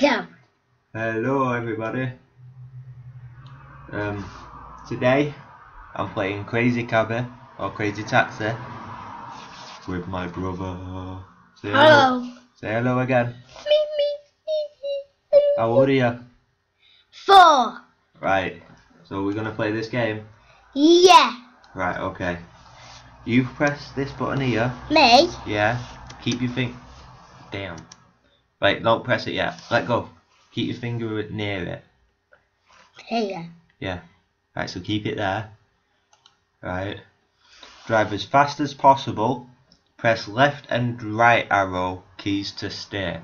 Go. Hello everybody. Um, today I'm playing Crazy Cabbie or Crazy Taxi with my brother. Say Hello. Say hello again. Me, me, me, me. How old are you? Four. Right. So we're gonna play this game. Yeah. Right. Okay. You press this button here. Me. Yeah. Keep your finger. Damn. Right. Don't press it yet. Let go. Keep your finger near it. Here. Yeah. Right, so keep it there. Right. Drive as fast as possible. Press left and right arrow keys to steer.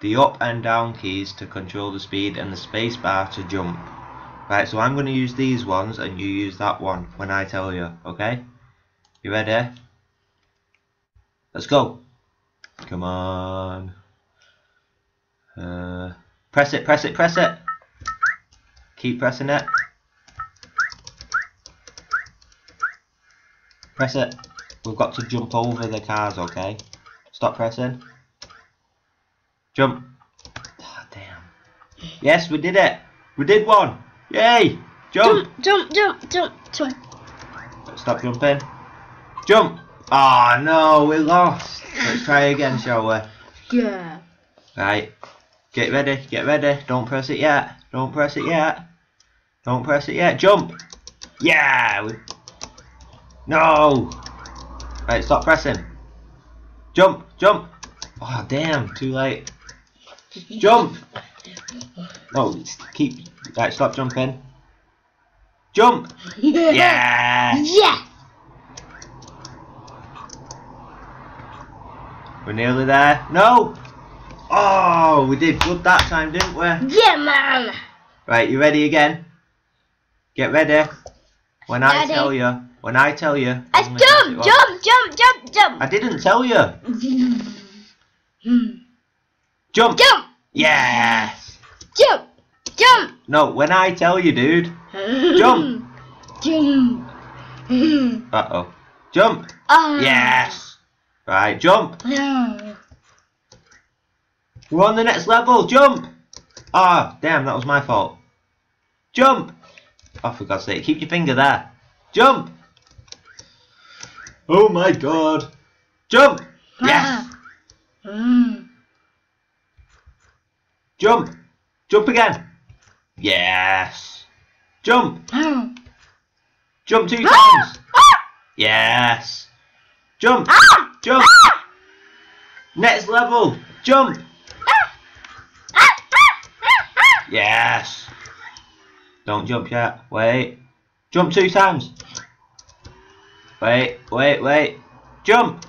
The up and down keys to control the speed and the space bar to jump. Right, so I'm going to use these ones and you use that one when I tell you, okay? You ready? Let's go. Come on. Uh, press it, press it, press it. Keep pressing it. Press it. We've got to jump over the cars, okay? Stop pressing. Jump. Ah, damn. Yes, we did it. We did one. Yay! Jump. Jump, jump, jump, jump. Stop jumping. Jump. Ah, no, we lost. Let's try again, shall we? Yeah. Right. Get ready. Get ready. Don't press it yet. Don't press it yet. Don't press it yet. Jump. Yeah. No. Right. Stop pressing. Jump. Jump. Oh damn. Too late. Jump. No. Keep. Right. Stop jumping. Jump. Yeah. Yeah. We're nearly there. No. Oh, we did good that time, didn't we? Yeah, man. Right, you ready again? Get ready. When I tell you, when I tell you. I press jump, jump, jump, jump, jump. I didn't tell you. Jump. Jump, Yes. jump, jump. No, when I tell you, dude. Jump. Jump. Uh oh. Jump. Ah. Yes. Right, jump. Yeah. We're on the next level. Jump. Ah, damn, that was my fault. Jump. Oh, for God's sake, keep your finger there. Jump. Oh my God. Jump. Yes. Mm. Jump! Jump again! Yes! Jump! Ah. Jump two Ah. times! Yes! Jump! Ah. Jump! Next level! Jump! Yes! Don't jump yet. Wait. Jump two times. Wait, wait, wait. Jump!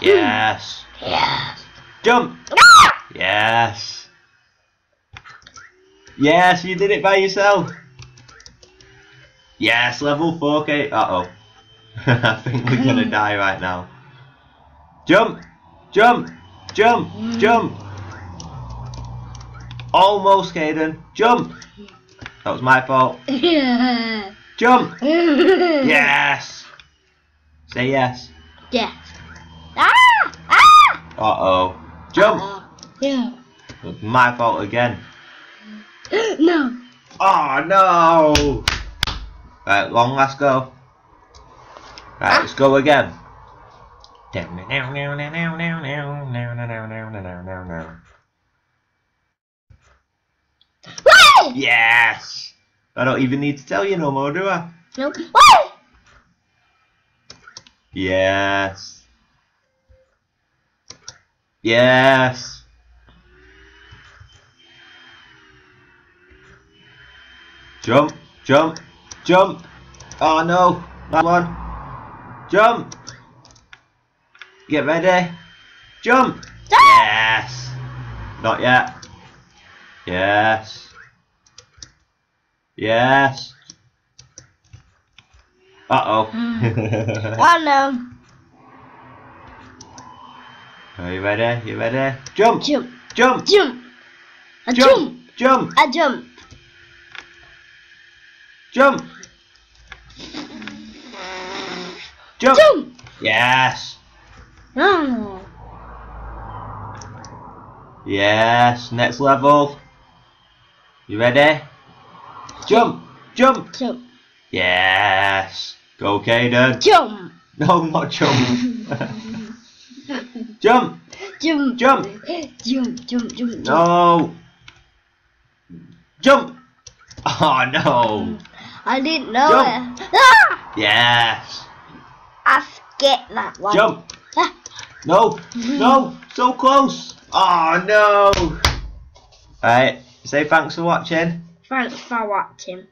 Yes! Yes. Jump! Yes! Yes, you did it by yourself! Yes, level 4k. Uh oh. I think we're gonna die right now. Jump! Jump! Jump! Jump! Almost, Kayden. Jump! That was my fault. Yeah. Jump! Yes! Say yes. Yes. Ah! Ah! Uh oh. Jump! Uh, yeah. It was my fault again. No. Oh no! Right, long last go. Right, let's go again. Yes! I don't even need to tell you no more, do I? No. Yes. Yes. Jump, jump, jump. Oh no, that one. Jump. Get ready. Jump. Yes. Not yet. Yes. Yes. Uh oh. Oh no. Are you ready? You ready? Jump! Jump. Jump! Jump. A Jump! jump. Jump! A jump. Jump! Jump! Jump. Yes! Oh. Yes! Next level! You ready? Jump! Jump! Jump. Yes! Go, Kayden! Jump. No, not jump! jump! Jump. Jump! Jump. Jump. Jump. No! Jump! Oh no! I didn't know Jump. it. Ah! Yes! I skipped that one. Jump! Ah. No! No! So close! Oh no! Right, say thanks for watching. Thanks for watching.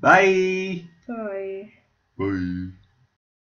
Bye! Bye. Bye.